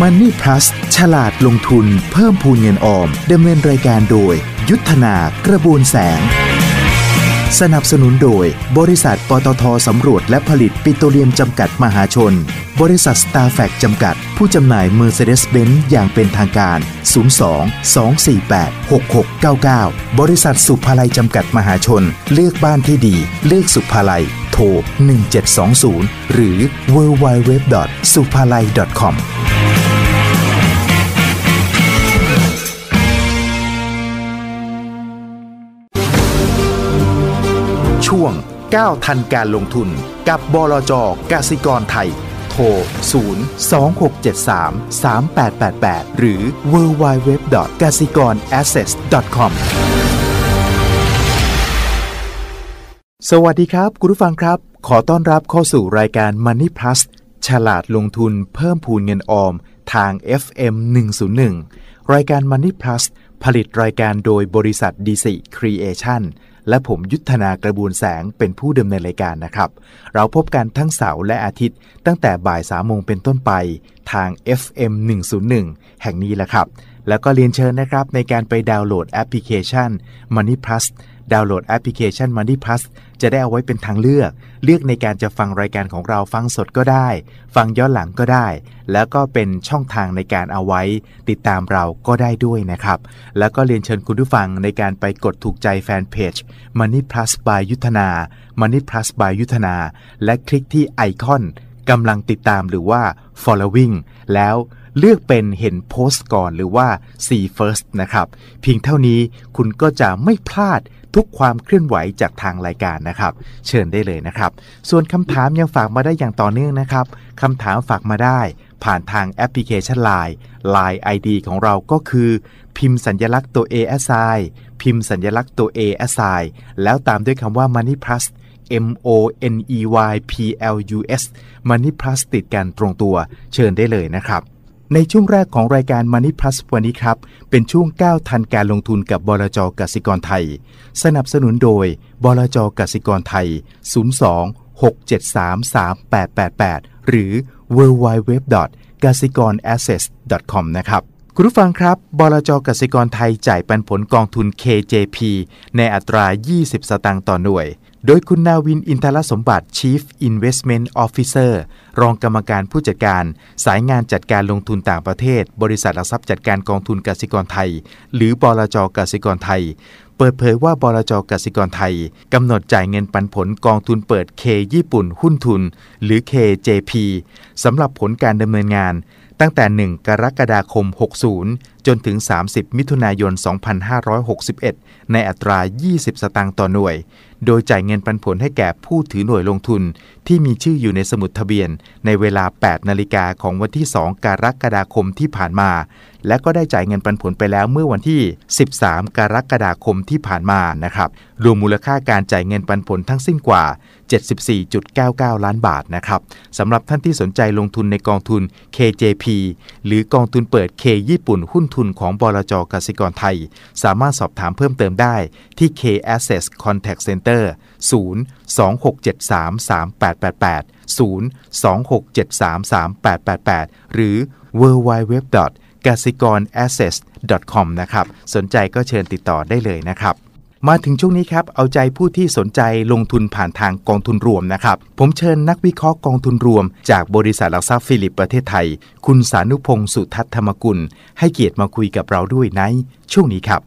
Money Plus ฉลาดลงทุนเพิ่มพูนเงินออมดำเนินรายการโดย ยุทธนากระบวนแสง สนับสนุนโดย บริษัทปตทสำรวจและผลิตปิโตรเลียมจำกัดมหาชน บริษัทสตาร์แฟกจำกัด ผู้จำหน่าย Mercedes-Benz อย่างเป็นทางการ 02 248 6699 บริษัทสุภาลัยจำกัดมหาชน เลือกบ้านที่ดี เลือกสุภาลัย โทร 1720 หรือ www.supalai.com ช่วง9ทันการลงทุนกับบลจกสิกรไทย โทร 0 2 6 7 3 3 8 8 8 หรือ www.gasikorasset.com สวัสดีครับ คุณผู้ฟังครับ ขอต้อนรับเข้าสู่รายการ Money Plus ฉลาดลงทุนเพิ่มพูนเงินออม ทาง FM 101 รายการ Money Plus ผลิตรายการโดยบริษัทดีซีครีเอชั่นและผมยุทธนากระบวนแสงเป็นผู้ดำเนินรายการนะครับ เราพบกันทั้งเสาร์และอาทิตย์ ตั้งแต่บ่ายสามโมงเป็นต้นไป ทาง FM 101 แห่งนี้แหละครับ แล้วก็เรียนเชิญนะครับในการไปดาวน์โหลดแอปพลิเคชัน Money Plus ดาวน์โหลดแอปพลิเคชัน Money Plus จะได้เอาไว้เป็นทางเลือก เลือกในการจะฟังรายการของเราฟังสดก็ได้ ฟังย้อนหลังก็ได้ แล้วก็เป็นช่องทางในการเอาไว้ ติดตามเราก็ได้ด้วยนะครับ แล้วก็เรียนเชิญคุณผู้ฟังในการไปกดถูกใจแฟนเพจ Money Plus by ยุทธนา Money Plus by ยุทธนา และคลิกที่ไอคอนกำลังติดตามหรือว่า following แล้วเลือกเป็นเห็นโพสต์ก่อนหรือว่า see first นะครับ เพียงเท่านี้คุณก็จะไม่พลาด ทุกความเคลื่อนไหวจากทางรายการนะครับ เชิญได้เลยนะครับ ส่วนคำถามยังฝากมาได้อย่างต่อเนื่องนะครับคำถามฝากมาได้ ผ่านทางแอปพลิเคชัน Line Line ID ของเราก็คือ พิมพ์สัญญลักษณ์ตัว A S I พิมพ์สัญญลักษณ์ตัว A S I แล้วตามด้วยคำว่า Money Plus M O N E Y P L U S Money Plus ติดกันตรงตัว เชิญได้เลยนะครับ ในช่วงแรกของรายการ Money Plus วันนี้ครับ เป็นช่วง9ทันการลงทุนกับบลจกสิกรไทย สนับสนุนโดยบลจกสิกรไทย 02 673 3888 หรือ www. กสิกร access com นะครับ คุณผู้ฟังครับบลจกสิกรไทยจ่ายปันผลกองทุน KJP ในอัตรา 20 สตางค์ต่อหน่วย โดยคุณนาวินอินทรสมบัติ Chief Investment Officer รองกรรมการผู้จัดการ สายงานจัดการลงทุนต่างประเทศ บริษัทหลักทรัพย์จัดการกองทุนกสิกรไทย หรือบลจกสิกรไทย เปิดเผยว่าบลจกสิกรไทยกำหนดจ่ายเงินปันผลกองทุนเปิด K ญี่ปุ่นหุ้นทุน หรือ KJP สำหรับผลการดำเนินงาน ตั้งแต่ 1 กรกฎาคม 60 จนถึง 30 มิถุนายน 2561 ในอัตรา 20 สตางค์ต่อหน่วย โดยจ่ายเงินปันผลให้แก่ผู้ถือหน่วยลงทุน ที่มีชื่ออยู่ในสมุดทะเบียน ในเวลา 8 นาฬิกาของวันที่ 2 กรกฎาคมที่ผ่านมา และก็ได้จ่ายเงินปันผลไปแล้วเมื่อวันที่ 13 กรกฎาคมที่ผ่านมานะครับรวมมูลค่าการจ่ายเงินปันผลทั้งสิ้นกว่า 74.99 ล้านบาทนะครับสำหรับท่านที่สนใจลงทุนในกองทุน KJP หรือกองทุนเปิด K ญี่ปุ่นหุ้นทุนของบลจกสิกรไทย สามารถสอบถามเพิ่มเติมได้ที่ K Access Contact Center 0 2673 3888 0 2673 3888 หรือ www. กสิกร assets com นะครับ สนใจก็เชิญติดต่อได้เลยนะครับ มาถึงช่วงนี้ครับ เอาใจผู้ที่สนใจลงทุนผ่านทางกองทุนรวมนะครับ ผมเชิญนักวิเคราะห์กองทุนรวม จากบริษัทหลักทรัพย์ฟิลิปประเทศไทย คุณสานุพงศ์สุทัศน์ธรรมกุล ให้เกียรติมาคุยกับเราด้วยในช่วงนี้ครับ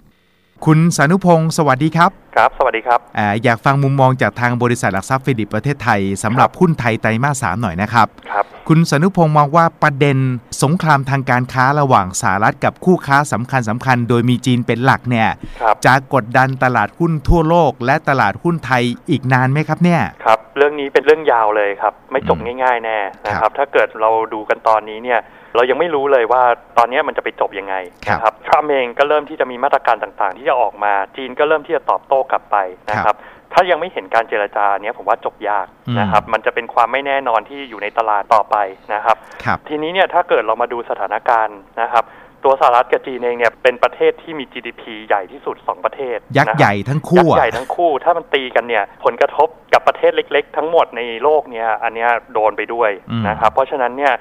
คุณสานุพงศ์สวัสดีครับครับ สวัสดีครับอาอยากฟังมุมมองจากทางบริษัทหลักทรัพย์ฟิลิปประเทศไทยสำหรับหุ้นไทยไตรมาสสามหน่อยนะครับ ครับ คุณสนุพงศ์มองว่าประเด็นสงครามทางการค้าระหว่างสหรัฐกับคู่ค้าสำคัญสำคัญโดยมีจีนเป็นหลักเนี่ยครับ จะกดดันตลาดหุ้นทั่วโลก และตลาดหุ้นไทยอีกนานไหมครับเนี่ย ครับ เรื่องนี้เป็นเรื่องยาวเลยครับ ไม่จบอืมง่าย ๆ แน่นะคครัรับ บ ถ้าเกิดเราดูกันตอนนี้เนี่ย เรายังไม่รู้เลยว่าตอนนี้มันจะไปจบยังไงครับนะครับทรัมป์เองก็เริ่มที่จะมีมาตรการต่างๆ ที่จะออกมา จีนก็เริ่มที่จะตอบโต้กลับไปนะครับ ถ้ายังไม่เห็นการเจรจาเนี้ยผมว่าจบยากอืมนะครับ มันจะเป็นความไม่แน่นอนที่อยู่ในตลาดต่อไปนะครับครับทีนี้เนี่ยถ้าเกิดเรามาดูสถานการณ์นะครับตัวสหรัฐกับจีนเองเนี่ยเป็นประเทศที่มี GDP ใหญ่ที่สุด 2 ประเทศ ยักษ์นะครับใหญ่ทั้งยัคู่กษ์อะใหญ่ทั้งคู่ ถ้ามันตีกันเนี่ยผลกระทบกับประเทศเล็ก ๆ ทั้งหมดในโลกเนี่ยอันเนี้ยโดนไปด้วยอืมนะครับเพราะฉะนั้นเนี่ย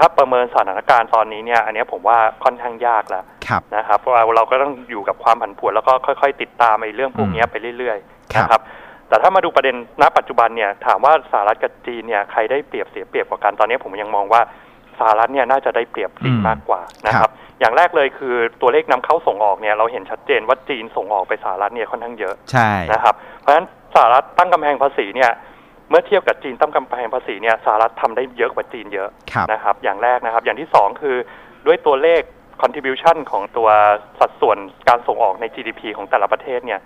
ถ้าประเมินสถานการณ์ตอนนี้เนี่ย อันเนี้ยผมว่าค่อนข้างยากแล้วครับนะครับเพราะว่าเราก็ต้องอยู่กับความผันผวนแล้วก็ค่อย ๆ ติดตามไอ้เรื่องพวกเนี้ยไปเรื่อยๆครับนะครับแต่ถ้ามาดูประเด็นณปัจจุบันเนี่ยถามว่าสหรัฐกับจีนเนี่ยใครได้เปรียบเสียเปรียบกว่ากันตอนนี้ผมยังมองว่าสหรัฐเนี่ยน่าจะได้เปรียบจีนอืมมากกว่านะคครัรับบอย่างแรกเลยคือตัวเลขนำเข้าส่งออกเนี่ยเราเห็นชัดเจนว่าจีนส่งออกไปสหรัฐเนี่ยค่อนข้างเยอะใช่นะครับเพราะฉะนั้นสหรัฐตั้งกำแพงภาษีเนี่ย เมื่อเทียบกับจีนตั้งกำแพงภาษีเนี่ยสหรัฐทำได้เยอะกว่าจีนเยอะครับนะครับ อย่างแรกนะครับ อย่างที่สองคือด้วยตัวเลข contribution ของตัวสัดส่วนการส่งออกใน GDP ของแต่ละประเทศเนี่ย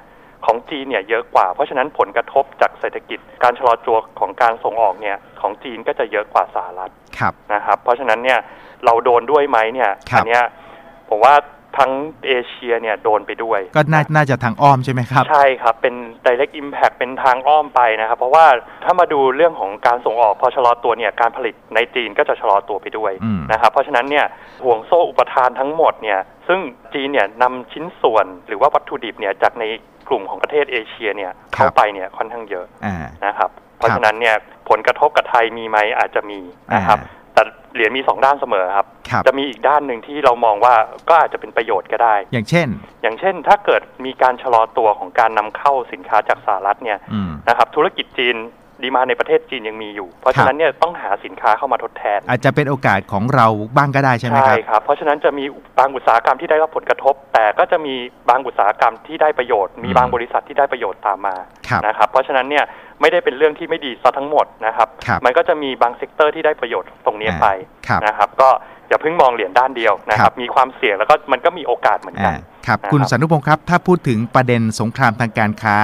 ของจีนเนี่ยเยอะกว่า เพราะฉะนั้นผลกระทบจากเศรษฐกิจการชะลอตัวของการส่งออกเนี่ยของจีนก็จะเยอะกว่าสหรัฐครับนะครับ เพราะฉะนั้นเนี่ยเราโดนด้วยไหมเนี่ยครับอัเนี้ยผมว่า ทั้งเอเชียเนี่ยโดนไปด้วย ก็น่าน่าจะทางอ้อมใช่ไหมครับ ใช่ครับ เป็น direct impact เป็นทางอ้อมไปนะครับ เพราะว่าถ้ามาดูเรื่องของการส่งออกพอชะลอตัวเนี่ยการผลิตในจีนก็จะชะลอตัวไปด้วยอืมนะครับ เพราะฉะนั้นเนี่ยห่วงโซ่อุปทานทั้งหมดเนี่ยซึ่งจีนเนี่ยนำชิ้นส่วนหรือว่าวัตถุดิบเนี่ยจากในกลุ่มของประเทศเอเชียเนี่ยเข้าไปเนี่ยค่อนข้างเยอะอ่านะครับ เพราะฉะนั้นเนี่ยผลกระทบกับไทยมีไหมอาจจะมีนะครับอ่าแต่ เหรียญมีสองด้านเสมอครับ ครับจะมีอีกด้านหนึ่งที่เรามองว่าก็อาจจะเป็นประโยชน์ก็ได้ อย่างเช่น อย่างเช่น ถ้าเกิดมีการชะลอตัวของการนำเข้าสินค้าจากสหรัฐเนี่ยอืม นะครับธุรกิจจีนดีมาในประเทศจีนยังมีอยู่ เพราะฉะนั้นเนี่ยต้องหาสินค้าเข้ามาทดแทน อาจจะเป็นโอกาสของเราบ้างก็ได้ใช่ไหมครับครับ เพราะฉะนั้นจะมีบางอุตสาหกรรมที่ได้รับผลกระทบ แต่ก็จะมีบางอุตสาหกรรมที่ได้ประโยชน์ มีอืมบางบริษัทที่ได้ประโยชน์ตามมาครับ นะครับ เพราะฉะนั้นเนี่ย ไม่ได้เป็นเรื่องที่ไม่ดีซะทั้งหมดนะครับครับ มันก็จะมีบาง sector ที่ได้ประโยชน์ตรงนี้ไปครับนะครับ ก็อย่าเพิ่งมองเหรียญด้านเดียวนะครับครับมีความเสี่ยงแล้วก็มันก็มีโอกาสเหมือนกัอ่านครับนะครับคุณสานุพงศ์ครับ ถ้าพูดถึงประเด็นสงครามทางการค้า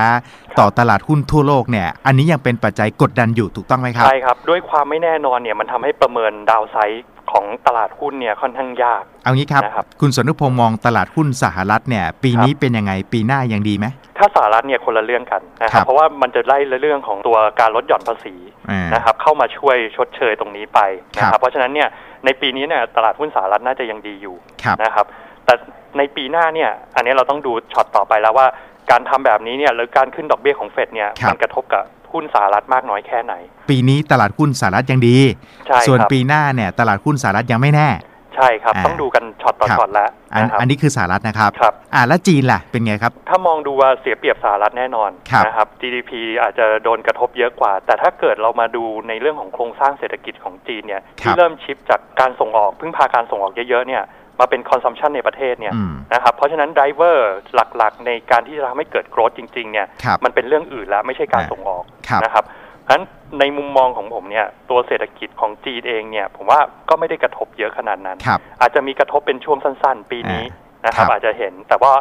ต่อตลาดหุ้นทั่วโลกเนี่ย อันนี้ยังเป็นปัจจัยกดดันอยู่ถูกต้องไหมครับ ใช่ครับ ด้วยความไม่แน่นอนเนี่ยมันทำให้ประเมิน downside ของตลาดหุ้นเนี่ยค่อนข้างยาก เอางี้ครับนะครับคุณสานุพงศ์มองตลาดหุ้นสหรัฐเนี่ยปีนี้เป็นยังไงปีหน้ายังดีไหมถ้าสหรัฐเนี่ยคนละเรื่องกันนะคครัรับบเพราะว่ามันจะไล่เรื่องของตัวการลดหย่อนภาษีอ่านะครับเข้ามาช่วยชดเชยตรงนี้ไปนะคครัรับบเพราะฉะนั้นเนี่ยในปีนี้เนี่ยตลาดหุ้นสหรัฐน่าจะยังดีอยู่ครับนะครับแต่ในปีหน้าเนี่ยอันนี้เราต้องดูช็อตต่อไปแล้วว่าการทำแบบนี้เนี่ยหรือการขึ้นดอกเบี้ยของเฟดเนี่ยครับมันกระทบกับ หุ้นสหรัฐมากน้อยแค่ไหน ปีนี้ตลาดหุ้นสหรัฐยังดีใช่ส่วนครับปีหน้าเนี่ยตลาดหุ้นสหรัฐยังไม่แน่ ใช่ครับอ่าต้องดูกันช็อตต่อครับช็อตแล้วอันนะครับอันนี้คือสหรัฐนะครับครับอ่าแล้วจีนล่ะเป็นไงครับ ถ้ามองดูว่าเสียเปรียบสหรัฐแน่นอนครับนะครับ GDP อาจจะโดนกระทบเยอะกว่า แต่ถ้าเกิดเรามาดูในเรื่องของโครงสร้างเศรษฐกิจของจีนเนี่ยครัที่เริ่ม shift จากการส่งออกพึ่งพาการส่งออกเยอะๆเนี่ย มาเป็น consumption ในประเทศเนี่ยอืมนะครับเพราะฉะนั้น driver หลักๆ ในการที่จะทำให้เกิด growth จริงๆเนี่ยครับมันเป็นเรื่องอื่นแล้วไม่ใช่การอ่าส่งออกครับนะครับเพราะฉะนั้นในมุมมองของผมเนี่ยตัวเศรษฐกิจของจีนเองเนี่ยผมว่าก็ไม่ได้กระทบเยอะขนาดนั้นครับอาจจะมีกระทบเป็นช่วงสั้นๆ ปีนี้นะครับครับอาจจะเห็นแต่ว่า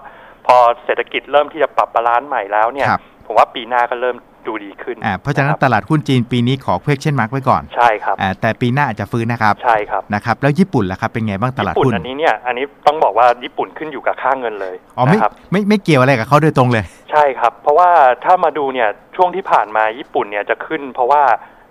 พอเศรษฐกิจเริ่มที่จะปรับ balance ใหม่แล้วเนี่ยครับผมว่าปีหน้าก็เริ่ม ดูดีขึ้นอ่าเพราะฉะนั้นคบตลาดหุ้นจีนปีนี้ขอ question mark ไว้ก่อนใช่ครับอ่าแต่ปีหน้าอาจจะฟื้นนะครับใช่ครับนะครับแล้วญี่ปุ่นล่ะครับเป็นไงบ้างตลาดญี่ปุ่นหุ้นอันนี้เนี่ยอันนี้ต้องบอกว่าญี่ปุ่นขึ้นอยู่กับค่าเงินเลยอ๋อไม่นะครับไม่ไม่เกี่ยวอะไรกับเขาโดยตรงเลย ใช่ครับ เพราะว่าถ้ามาดูเนี่ยช่วงที่ผ่านมาญี่ปุ่นเนี่ยจะขึ้น เพราะว่า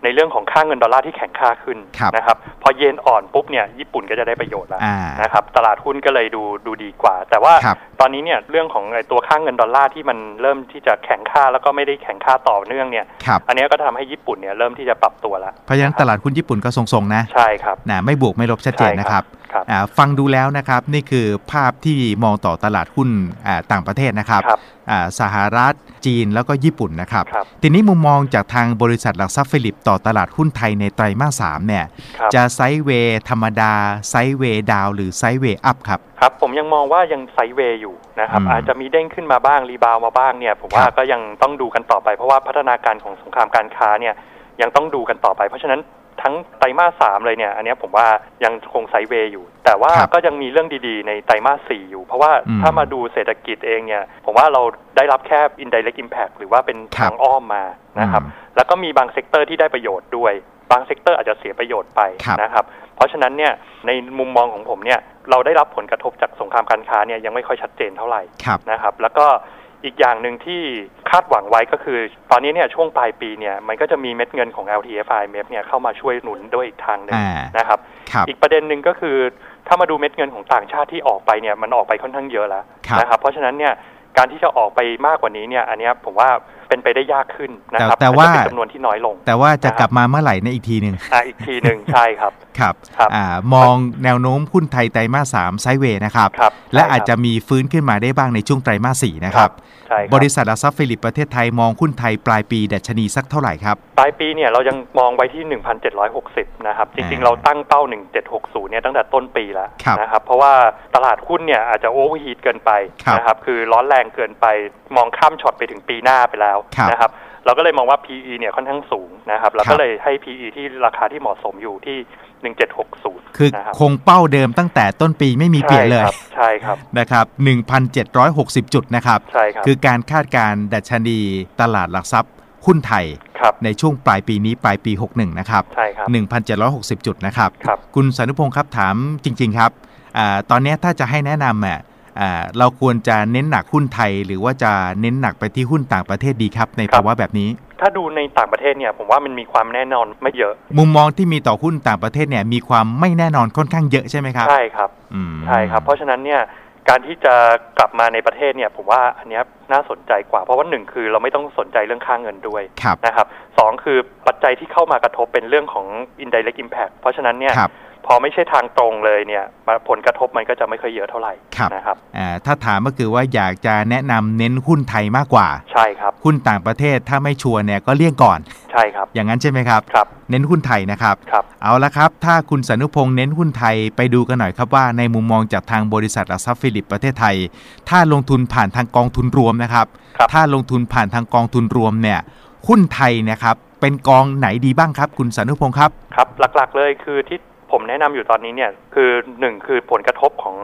ในเรื่องของค่าเงินดอลลาร์ที่แข็งค่าขึ้นครับนะครับพอเยนอ่อนปุ๊บเนี่ยญี่ปุ่นก็จะได้ประโยชน์แล้วอ่านะครับตลาดหุ้นก็เลยดูดูดีกว่า แต่ว่าครับตอนนี้เนี่ยเรื่องของไอ้ตัวค่าเงินดอลลาร์ที่มันเริ่มที่จะแข็งค่าแล้วก็ไม่ได้แข็งค่าต่อเนื่องเนี่ยครับอันเนี้ยก็ทำให้ญี่ปุ่นเนี่ยเริ่มที่จะปรับตัวแล้วเพราะฉะนั้นตลาดหุ้นญี่ปุ่นก็ทรงๆนะใช่ครับนะไม่บวกไม่ลบชัดเจนนะครับครับอ่าฟังดูแล้วนะครับนี่คือภาพที่มองต่อตลาดหุ้นอ่าต่างประเทศนะครับครับอ่าสหรัฐจีนแล้วก็ญี่ปุ่นนะครับครับทีนี้มุมมองจากทางบริษัทหลักทรัพย์ฟิลิปต่อตลาดหุ้นไทยในไตรมาสสามเนี่ยครับจะ sideway ธรรมดา sideway down หรือ sideway up ครับครับ ผมยังมองว่ายัง sideway อยู่นะครับอืมอาจจะมีเด้งขึ้นมาบ้าง rebound มาบ้างเนี่ยผมว่าครับก็ยังต้องดูกันต่อไปเพราะว่าพัฒนาการของสงครามการค้าเนี่ยยังต้องดูกันต่อไปเพราะฉะนั้น ทั้งไตรมาสสามเลยเนี่ย อันเนี้ยผมว่ายังคง sideway อยู่ แต่ว่าครับก็ยังมีเรื่องดีๆ ในไตรมาสสี่อยู่ เพราะว่าอืมถ้ามาดูเศรษฐกิจเองเนี่ย ผมว่าเราได้รับแค่ indirect impact หรือว่าเป็นครับทางอ้อมมานะครับอืมแล้วก็มีบาง sector ที่ได้ประโยชน์ด้วย บาง sector อาจจะเสียประโยชน์ไปครับนะครับ เพราะฉะนั้นเนี่ยในมุมมองของผมเนี่ยเราได้รับผลกระทบจากสงครามการค้าเนี่ยยังไม่ค่อยชัดเจนเท่าไหร่ครับนะครับ แล้วก็ อีกอย่างหนึ่งที่คาดหวังไว้ก็คือ ตอนนี้เนี่ยช่วงปลายปีเนี่ยมันก็จะมีเม็ดเงินของ LTF RMF เนี่ยเข้ามาช่วยหนุนด้วยอีกทางหนึ่งอ่านะครับครับ อีกประเด็นหนึ่งก็คือถ้ามาดูเม็ดเงินของต่างชาติที่ออกไปเนี่ยมันออกไปค่อนข้างเยอะแล้วครับนะครับ เพราะฉะนั้นเนี่ยการที่จะออกไปมากกว่านี้เนี่ยอันเนี้ยผมว่าเป็นไปได้ยากขึ้นนะครับแต่แต่ว่าอาจจะเป็นจำนวนที่น้อยลง แต่ว่าจะนะครับกลับมาเมื่อไหร่ในะอีกทีหนึ่งอ่าอีกทีหนึ่งใช่ครับครับครับอ่ามองแนวโน้มหุ้นไทยไตรมาสสาม sideway นะครับครับและใช่ครับอาจจะมีฟื้นขึ้นมาได้บ้างในช่วงไตรมาสสี่นะครับใช่ครับบริษัทหลักทรัพย์ฟิลิปประเทศไทยมองหุ้นไทยปลายปีดัชนีสักเท่าไหร่ครับ ปลายปีเนี่ยเรายังมองไว้ที่ 1,760 นะครับ จริงอ่าๆเราตั้งเป้า 1760 เนี่ยตั้งแต่ต้นปีแล้วครับนะครับ เพราะว่าตลาดหุ้นเนี่ยอาจจะ overheat เกินไปครับนะครับ คือร้อนแรงเกินไปมองข้ามช็อตไปถึงปีหน้าไปแล้วครับนะครับ เราก็เลยมองว่า PE เนี่ยค่อนข้างสูงนะครับ เราครัก็บเลยให้ PE ที่ราคาที่เหมาะสมอยู่ที่ 1760 คือนะครับคงเป้าเดิมตั้งแต่ต้นปีไม่มีเปลี่ยนเลย ใช่ครับ นะครับ 1,760 จุดนะครับ ใช่ครับ คือการคาดการณ์ดัชนีตลาดหลักทรัพย์หุ้นไทยครับในช่วงปลายปีนี้ปลายปี 61 นะครับ ใช่ครับ 1,760 จุดนะครับครับคุณสานุพงศ์ครับถามจริง ๆ ครับอาตอนนี้ถ้าจะให้แนะนำอะอ่า เราควรจะเน้นหนักหุ้นไทย หรือว่าจะเน้นหนักไปที่หุ้นต่างประเทศดีครับในครับภาวะแบบนี้ ถ้าดูในต่างประเทศเนี่ยผมว่ามันมีความแน่นอนไม่เยอะ มุมมองที่มีต่อหุ้นต่างประเทศเนี่ยมีความไม่แน่นอนค่อนข้างเยอะใช่ไหมครับใช่ครับอืมใช่ครับ เพราะฉะนั้นเนี่ยการที่จะกลับมาในประเทศเนี่ยผมว่าอันเนี้ยน่าสนใจกว่า เพราะว่าหนึ่งคือเราไม่ต้องสนใจเรื่องค่าเงินด้วยครับนะครับสองคือปัจจัยที่เข้ามากระทบเป็นเรื่องของ indirect impact เพราะฉะนั้นเนี่ยครับ พอไม่ใช่ทางตรงเลยเนี่ยมาผลกระทบมันก็จะไม่ค่อยเยอะเท่าไหร่ครับนะครับอ่าถ้าถามก็คือว่าอยากจะแนะนำเน้นหุ้นไทยมากกว่าใช่ครับหุ้นต่างประเทศถ้าไม่ชัวร์เนี่ยก็เลี่ยงก่อนใช่ครับ อย่างนั้นใช่ไหมครับครับ เน้นหุ้นไทยนะครับครับเอาละครับ ถ้าคุณสานุพงษ์เน้นหุ้นไทยไปดูกันหน่อยครับว่าในมุมมองจากทางบริษัทหลักทรัพย์ฟิลิปประเทศไทย ถ้าลงทุนผ่านทางกองทุนรวมนะครับครับถ้าลงทุนผ่านทางกองทุนรวมเนี่ยหุ้นไทยเนะครับเป็นกองไหนดีบ้างครับ คุณสานุพงษ์ครับครับ หลักๆเลยคือที่ ผมแนะนำอยู่ตอนนี้เนี่ยคือหนึ่งคือผลกระทบของ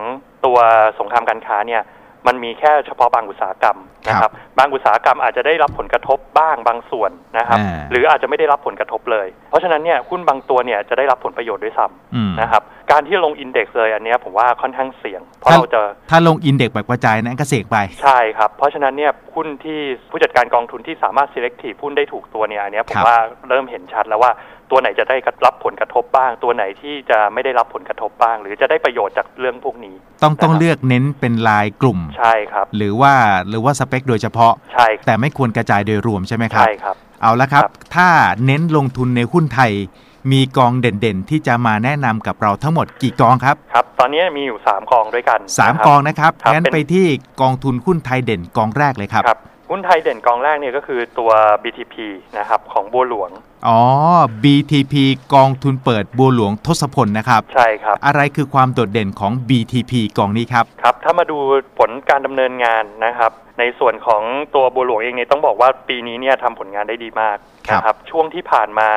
ตัวสงครามการค้าเนี่ยมันมีแค่เฉพาะบางอุตสาหกรรมนะคครัรับบบางอุตสาหกรรมอาจจะได้รับผลกระทบบ้างบางส่วนนะครับอ่าหรืออาจจะไม่ได้รับผลกระทบเลย เพราะฉะนั้นเนี่ยหุ้นบางตัวเนี่ยจะได้รับผลประโยชน์ด้วยซ้อืมำนะครับการที่ลงอินเด็กซ์เลยอันเนี้ยผมว่าค่อนข้างเสี่ยง เพราะถ้าเราจะถ้าลงอินเด็กซ์แบบกระจายนั้นก็เสกไป ใช่ครับ เพราะฉะนั้นเนี่ยหุ้นที่ผู้จัดการกองทุนที่สามารถ selective หุ้นได้ถูกตัวเนี่ยอันเนี้ยผคมรับว่าเริ่มเห็นชัดแล้วว่า ตัวไหนจะได้รับผลกระทบบ้าง ตัวไหนที่จะไม่ได้รับผลกระทบบ้าง หรือจะได้ประโยชน์จากเรื่องพวกนี้ ต้องต้องนะครับเลือกเน้นเป็นรายกลุ่มใช่ครับ หรือว่าหรือว่าสเปค โดยเฉพาะใช่ครับแต่ไม่ควรกระจายโดยรวมใช่ไหมครับใช่ครับ เอาละครับครับถ้าเน้นลงทุนในหุ้นไทย มีกองเด่นๆ ที่จะมาแนะนำกับเราทั้งหมดกี่กองครับครับ ตอนนี้มีอยู่ 3 กองด้วยกันสามนะครับกองนะครับครับงั้นเป็นไปที่กองทุนหุ้นไทยเด่นกองแรกเลยครับครับ หุ้นไทยเด่นกองแรกเนี่ยก็คือตัว BTP นะครับของบัวหลวง อ๋อ BTP กองทุนเปิดบัวหลวงทศพลนะครับ ใช่ครับ อะไรคือความโดดเด่นของ BTP กองนี้ครับ ครับ ถ้ามาดูผลการดำเนินงานนะครับ ในส่วนของตัวบัวหลวงเองเนี่ยต้องบอกว่าปีนี้เนี่ยทำผลงานได้ดีมากครับนะครับ ช่วงที่ผ่านมา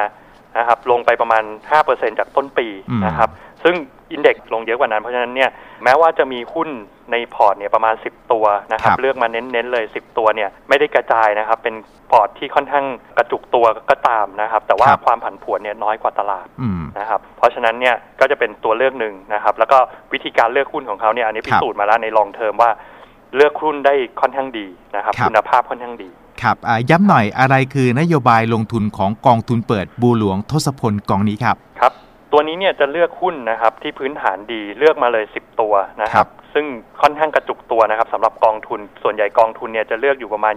นะครับลงไปประมาณ 5%จากต้นปีอืมนะครับ ซึ่ง index ลงเยอะกว่านั้น เพราะฉะนั้นเนี่ยแม้ว่าจะมีหุ้นในพอร์ตเนี่ยประมาณ 10 ตัวนะครับเลือกมาเน้นๆเลย 10 ตัวเนี่ยไม่ได้กระจายนะครับ เป็นพอร์ตที่ค่อนข้างกระจุกตัวก็ตามนะครับ แต่ว่าความผันผวนเนี่ยน้อยกว่าตลาดอืมนะครับ เพราะฉะนั้นเนี่ยก็จะเป็นตัวเลือกหนึ่งนะครับ แล้วก็วิธีการเลือกหุ้นของเขาเนี่ยอันนี้ครับพิสูจน์มาแล้วในลองเทอมว่าเลือกหุ้นได้ค่อนข้างดีนะครับครับคุณภาพค่อนข้างดีครับอ่าย้ำหน่อยอะไรคือนโยบายลงทุนของกองทุนเปิดบัวหลวงทศพลกองนี้ครับครับ ตัวนี้เนี่ยจะเลือกหุ้นนะครับที่พื้นฐานดีเลือกมาเลย 10 ตัวนะคครัรับบซึ่งค่อนข้างกระจุกตัวนะครับสำหรับกองทุนส่วนใหญ่กองทุนเนี่ยจะเลือกอยู่ประมาณ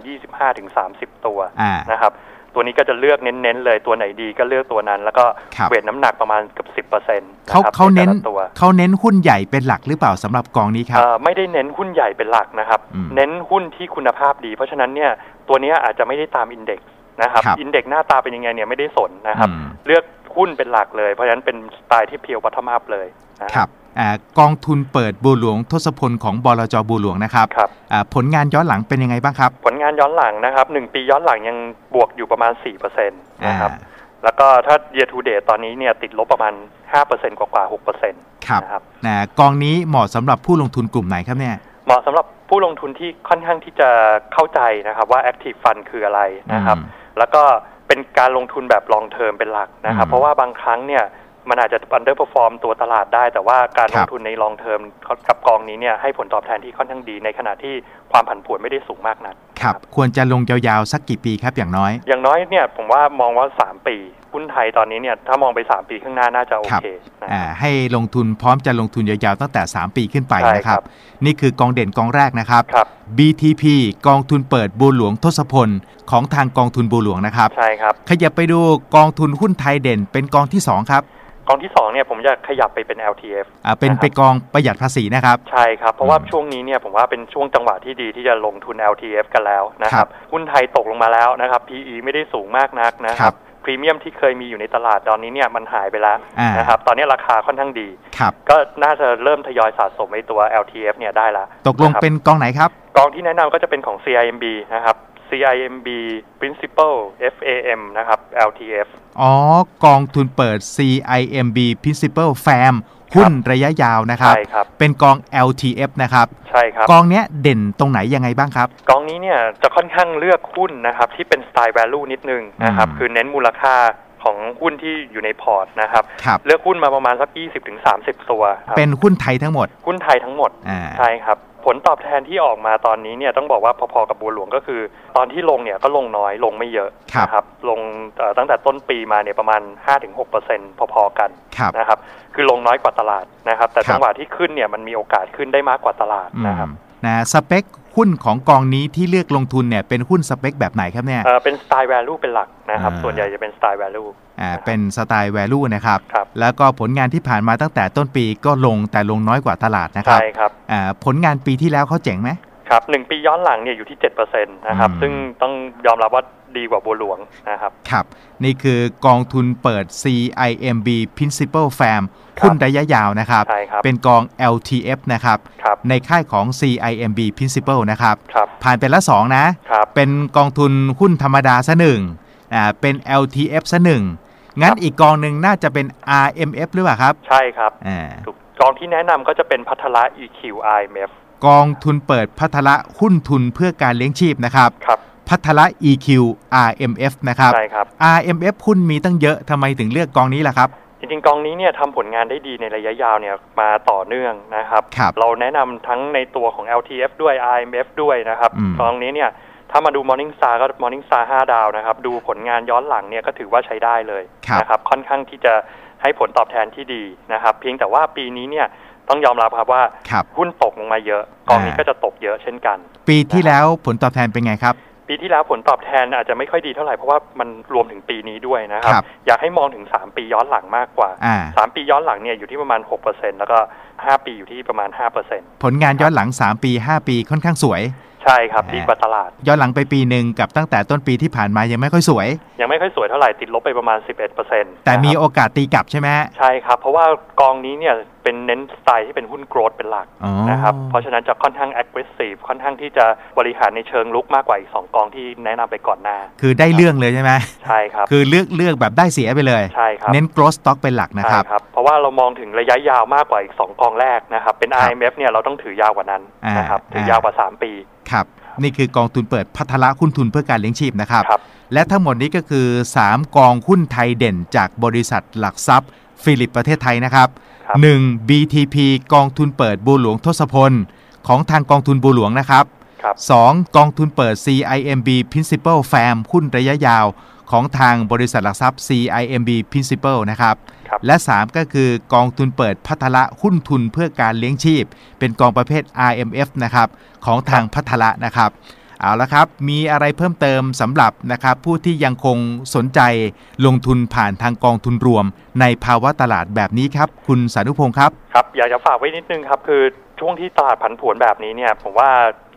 25-30 ตัวอ่านะครับตัวนี้ก็จะเลือกเน้นๆเลยตัวไหนดีก็เลือกตัวนั้น แล้วก็ครับเวทน้ำหนักประมาณเกือบ10%นะเขาครับเขาเน้นใแต่ละตัวเขาเน้นหุ้นใหญ่เป็นหลักหรือเปล่าสำหรับกองนี้ครับเอ่อไม่ได้เน้นหุ้นใหญ่เป็นหลักนะครับอืมเน้นหุ้นที่คุณภาพดี เพราะฉะนั้นเนี่ยตัวเนี้ยอาจจะไม่ได้ตามอินเด็กซ์ นะครับครับอินเด็กซ์หน้าตาเป็นยังไงเนี่ยไม่ได้สนนะครับอืมเลือกหุ้นเป็นหลักเลย เพราะฉะนั้นเป็นสไตล์ที่เพียววัฒมาพเลยนะคครับรับอ่ากองทุนเปิดบัวหลวงทศพลของบลจบัวหลวงนะครับครับอ่าผลงานย้อนหลังเป็นยังไงบ้างครับ ผลงานย้อนหลังนะครับหนึ่งปีย้อนหลังยังบวกอยู่ประมาณ4%นะครับอ่าแล้วก็ถ้า year to date ตอนนี้เนี่ยติดลบประมาณ 5%กว่ากว่าๆ6%ครับนะครับนะกองนี้เหมาะสำหรับผู้ลงทุนกลุ่มไหนครับเนี่ยเหมาะสำหรับผู้ลงทุนที่ค่อนข้างที่จะเข้าใจนะครับว่า active fund คืออะไรนะครับอืม แล้วก็เป็นการลงทุนแบบ long term เป็นหลักนะครับอืมเพราะว่าบางครั้งเนี่ยมันอาจจะ underperform ตัวตลาดได้ แต่ว่าการคลรังบทุนใน long term กับกองนี้เนี่ยให้ผลตอบแทนที่ค่อนข้างดีในขณะที่ ความผันผวนไม่ได้สูงมากนักครับ ควรจะลงยาวๆ สักกี่ปีครับอย่างน้อย อย่างน้อยเนี่ยผมว่ามองว่า 3 ปีหุ้นไทยตอนนี้เนี่ยถ้ามองไป 3 ปีข้างหน้าน่าจะโอเคนะอ่าให้ลงทุนพร้อมจะลงทุนยาวๆตั้งแต่ 3 ปีขึ้นไปใช่นะคครัรับบนี่คือกองเด่นกองแรกนะครับครับ BTP กองทุนเปิดบัวหลวงทศพล ของทางกองทุนบัวหลวงนะครับใช่ครับขยับไปดูกองทุนหุ้นไทยเด่นเป็นกองที่ 2 ครับ กองที่2เนี่ยผมจะขยับไปเป็น LTF อ่าเป็นนะครับไปกองประหยัดภาษีนะครับ ใช่ครับ เพราะว่าอืมช่วงนี้เนี่ยผมว่าเป็นช่วงจังหวะที่ดีที่จะลงทุน LTF กันแล้วนะคครัรับบหุ้นไทยตกลงมาแล้วนะครับ PE ไม่ได้สูงมากนักนะคครัรับบพรีเมียมที่เคยมีอยู่ในตลาดตอนนี้เนี่ยมันหายไปแล้วอ่านนะครับ ตอนนี้ราคาค่อนข้างดีครับก็น่าจะเริ่มทยอยสะสมไอ้ตัว LTF เนี่ยได้ละตกลงนะครับเป็นกองไหนครับ กองที่แนะนำก็จะเป็นของ CIMB นะครับ CIMB Principal FAM นะครับ LTF อ๋อ กองทุนเปิด CIMB Principal FAM หุ้นระยะยาวนะครับ ใช่ครับ เป็นกอง LTF นะครับ ใช่ครับ กองเนี้ยเด่นตรงไหนยังไงบ้างครับ กองนี้เนี่ยจะค่อนข้างเลือกหุ้นนะครับ ที่เป็นสไตล์ value นิดนึงนะครับ อืม คือเน้นมูลค่าของหุ้นที่อยู่ในพอร์ตนะครับ ครับ เลือกหุ้นมาประมาณสัก 20-30 ตัวครับเป็นหุ้นไทยทั้งหมด หุ้นไทยทั้งหมด อ่า ใช่ครับ ผลตอบแทนที่ออกมาตอนนี้เนี่ยต้องบอกว่าพอๆกับบัวหลวงก็คือ ตอนที่ลงเนี่ยก็ลงน้อยลงไม่เยอะครับนะครับลงเอ่อตั้งแต่ต้นปีมาเนี่ยประมาณ 5-6%พอๆกันครับนะครับคือลงน้อยกว่าตลาดนะครับ แต่ครับจังหวะที่ขึ้นเนี่ยมันมีโอกาสขึ้นได้มากกว่าตลาดอืมนะครับนะสเปคหุ้นของกองนี้ที่เลือกลงทุนเนี่ยเป็นหุ้นสเปคแบบไหนครับเนี่ยเอ่อเป็นสไตล์ value เป็นหลักนะครับอ่าส่วนใหญ่จะเป็นสไตล์ value อ่านะครับ เป็นสไตล์ value นะครับครับ แล้วก็ผลงานที่ผ่านมาตั้งแต่ต้นปีก็ลงแต่ลงน้อยกว่าตลาดนะครับใช่ครับอ่าผลงานปีที่แล้วเขาเจ๋งไหมครับหนึ่งปีย้อนหลังเนี่ยอยู่ที่7%นะครับอืมซึ่งต้องยอมรับว่าดีกว่าบัวหลวงนะครับ ครับ นี่คือกองทุนเปิด CIMB Principal Fam ครับหุ้นระยะยาวนะครับใช่ครับเป็นกอง LTF นะครับครับ ในค่ายของ CIMB Principal นะครับครับผ่านไปละสองนะครับเป็นกองทุนหุ้นธรรมดาซะหนึ่งอ่าเป็น LTF ซะหนึ่ง งั้นครับอีกกองหนึ่งน่าจะเป็น RMF หรือเปล่าครับ ใช่ครับอ่าถูกกองที่แนะนำก็จะเป็นพัทละ EQ IMF กองทุนเปิดพัทละหุ้นทุนเพื่อการเลี้ยงชีพนะครับครับพัทละ EQ RMF นะครับใช่ครับ RMF หุ้นมีตั้งเยอะทำไมถึงเลือกกองนี้ล่ะครับจริงๆกองนี้เนี่ยทำผลงานได้ดีในระยะยาวเนี่ยมาต่อเนื่องนะครับครับเราแนะนำทั้งในตัวของ LTF ด้วย IMF ด้วยนะครับอืมกองนี้เนี่ย ถ้ามาดู Morning Star ก็ Morning Star 5 ดาวนะครับ ดูผลงานย้อนหลังเนี่ยก็ถือว่าใช้ได้เลยครับนะครับ ค่อนข้างที่จะให้ผลตอบแทนที่ดีนะครับ เพียงแต่ว่าปีนี้เนี่ยต้องยอมรับครับว่าครับหุ้นตกลงมาเยอะ กองนี้อ่าก็จะตกเยอะเช่นกัน ปีที่แล้วผลตอบแทนเป็นไงครับ ปีที่แล้วผลตอบแทนอาจจะไม่ค่อยดีเท่าไหร่เพราะว่ามันรวมถึงปีนี้ด้วยนะครับครับอยากให้มองถึง 3 ปีย้อนหลังมากกว่าอ่า 3 ปีย้อนหลังเนี่ยอยู่ที่ประมาณ 6%แล้วก็ 5 ปีอยู่ที่ประมาณ 5%ผลงานย้อนหลัง 3 ปี 5 ปีค่อนข้างสวย ใช่ครับอ่าดีกว่าตลาด ย้อนหลังไปปีหนึ่งกับตั้งแต่ต้นปีที่ผ่านมายังไม่ค่อยสวย ยังไม่ค่อยสวยเท่าไหร่ติดลบไปประมาณ 11%แต่มีนะครับโอกาสตีกลับใช่ไหมฮะใช่ครับ เพราะว่ากองนี้เนี่ยเป็นเน้นสไตล์ที่เป็นหุ้นโกรดเป็นหลักอ๋อนะครับ เพราะฉะนั้นจะค่อนข้าง aggressive ค่อนข้างที่จะบริหารในเชิงลุกมากกว่าอีก 2 กองที่แนะนำไปก่อนหน้า คือได้เรื่องเลยใช่ไหมใช่ครับ คือเลือกเลือกแบบได้เสียไปเลยใช่ครับเน้น growth stock เป็นหลักนะครับใช่ครับ เพราะว่าเรามองถึงระยะยาวมากกว่าอีก 2 กองแรกนะครับ เป็นครับ IMF เนี่ยเราต้องถือยาวกว่านั้นอ่านนะครับถืออ่ายาวกว่า 3 ปีครับนี่คือกองทุนเปิดพัทละหุ้นทุนเพื่อการเลี้ยงชีพนะครับครับและทั้งหมดนี้ก็คือ 3 กองหุ้นไทยเด่นจากบริษัทหลักทรัพย์ ฟิลิปประเทศไทยนะครับ ครับ 1 BTP กองทุนเปิดบัวหลวงทศพล ของทางกองทุนบัวหลวงนะครับครับ 2. กองทุนเปิด CIMB Principal Fam หุ้นระยะยาว ของทางบริษัทหลักทรัพย์ CIMB Principal นะครับ ครับและ 3 ก็คือกองทุนเปิดพัทละหุ้นทุนเพื่อการเลี้ยงชีพ เป็นกองประเภท RMF นะครับ ของทางภัทรนะครับ เอาละครับ มีอะไรเพิ่มเติมสำหรับนะครับผู้ที่ยังคงสนใจลงทุนผ่านทางกองทุนรวม ในภาวะตลาดแบบนี้ครับ คุณสานุพงศ์ครับครับ อยากจะฝากไว้นิดนึงครับ คือช่วงที่ตลาดผันผวนแบบนี้เนี่ยผมว่า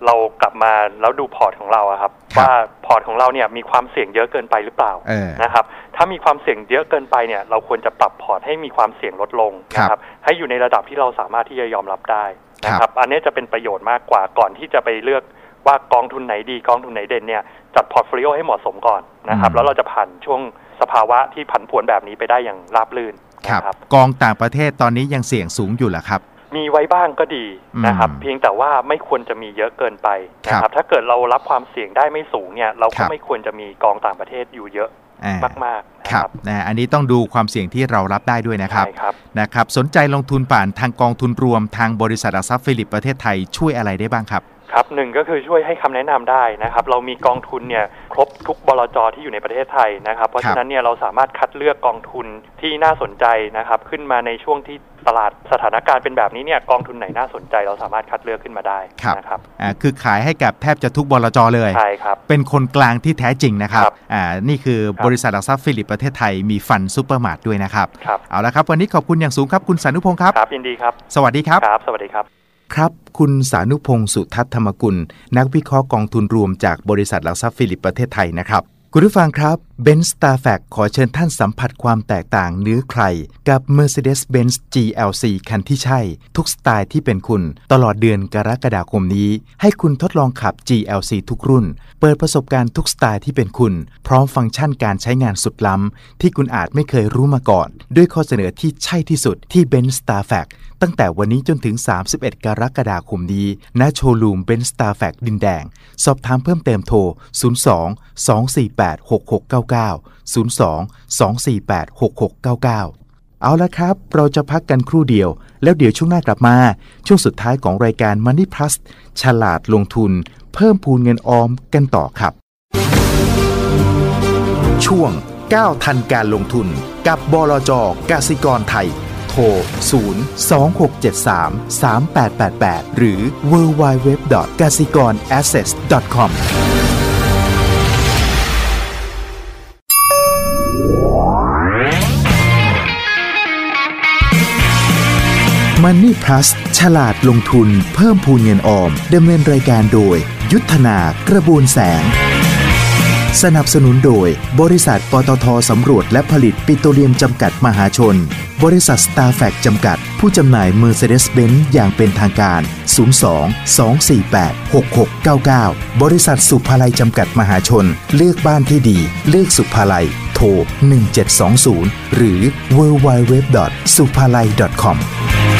เรากลับมาแล้วดูพอร์ตของเราอะครับครับ ว่าพอร์ตของเราเนี่ยมีความเสี่ยงเยอะเกินไปหรือเปล่าเออนะครับถ้ามีความเสี่ยงเยอะเกินไปเนี่ยเราควรจะปรับพอร์ตให้มีความเสี่ยงลดลงนะคครัรับบให้อยู่ในระดับที่เราสามารถที่จะยอมรับได้นะคครัรับบอันนี้จะเป็นประโยชน์มากกว่าก่อนที่จะไปเลือก ว่ากองทุนไหนดีกองทุนไหนเด่นเนี่ยจัด portfolio ให้เหมาะสมก่อนนะครับอืมแล้วเราจะผ่านช่วงสภาวะที่ผันผวนแบบนี้ไปได้อย่างราบรื่นครับนะครับกองต่างประเทศตอนนี้ยังเสี่ยงสูงอยู่เหรอครับ มีไว้บ้างก็ดีนะครับอืมเพียงแต่ว่าไม่ควรจะมีเยอะเกินไปนะคครัรับบถ้าเกิดเรารับความเสี่ยงได้ไม่สูงเนี่ย เราครัก็บไม่ควรจะมีกองต่างประเทศอยู่เยอะอ่ามากๆนะคครัรับบนะอันนี้ต้องดูความเสี่ยงที่เรารับได้ด้วยนะครับใช่ครับนะครับ สนใจลงทุนผ่านทางกองทุนรวมทางบริษัทหลักทรัพย์ฟิลิปประเทศไทยช่วยอะไรได้บ้างครับ ครับหนึ่งก็คือช่วยให้คำแนะนำได้นะครับ เรามีกองทุนเนี่ยครบทุกบลจที่อยู่ในประเทศไทยนะครับ เพราะฉะนั้นเนี่ยเราสามารถคัดเลือกกองทุนที่น่าสนใจนะครับ ขึ้นมาในช่วงที่ตลาดสถานการณ์เป็นแบบนี้เนี่ยกองทุนไหนน่าสนใจ เราสามารถคัดเลือกขึ้นมาได้ครับนะครับอ่าคือขายให้กับแทบจะทุกบลจเลยใช่ครับเป็นคนกลางที่แท้จริงนะครับครับอ่านี่คือครับบริษัทหลักทรัพย์ฟิลิปประเทศไทยมี FundSuperMart ด้วยนะครับครับเอาละครับวันนี้ขอบคุณอย่างสูงครับคุณสานุพงศ์ครับครับยินดีครับ สวัสดีครับครับ สวัสดีครับ ครับ คุณสานุพงศ์สุทัศธรรมกุล นักวิเคราะห์กองทุนรวมจากบริษัทหลักทรัพย์ฟิลิปประเทศไทยนะครับ คุณผู้ฟังครับเบนซ์สตาร์แฟลกขอเชิญท่านสัมผัสความแตกต่างเหนือใคร กับ Mercedes-Benz GLC คันที่ใช่ ทุกสไตล์ที่เป็นคุณ ตลอดเดือนกรกฎาคมนี้ ให้คุณทดลองขับ GLC ทุกรุ่น เปิดประสบการณ์ทุกสไตล์ที่เป็นคุณ พร้อมฟังก์ชันการใช้งานสุดล้ำ ที่คุณอาจไม่เคยรู้มาก่อน ด้วยข้อเสนอที่ใช่ที่สุดที่ Benz Star f a c ตั้งแต่วันนี้จนถึง 31 กรกฎาคมนี้ณโชว์รูม Benz Star Fact ดินแดง สอบถามเพิ่มเติมโทร 02 248 6699 02 248 6699เอาละครับ เราจะพักกันครู่เดียว แล้วเดี๋ยวช่วงหน้ากลับมา ช่วงสุดท้ายของรายการ Money Plus ฉลาดลงทุน เพิ่มพูนเงินออมกันต่อครับ ช่วง 9 ทันการลงทุน กับบลจกสิกรไทย โทร 0 2 6 7 3 3 8 8 8 หรือ w w w g a s i k o r a s s e t c o m Money Plus ฉลาดลงทุนเพิ่มพูนเงินออมดำเนินรายการโดย ยุทธนากระบวนแสงสนับสนุนโดย บริษัทปตทสำรวจและผลิตปิโตรเลียมจำกัดมหาชน บริษัทสตาร์แฟกจำกัด ผู้จำหน่าย Mercedes-Benz อย่างเป็นทางการ 02 248 6699 บริษัทสุภาลัยจำกัดมหาชน เลือกบ้านที่ดี เลือกสุภาลัย โทร 1720 หรือ w w w s u p h a l a i c o m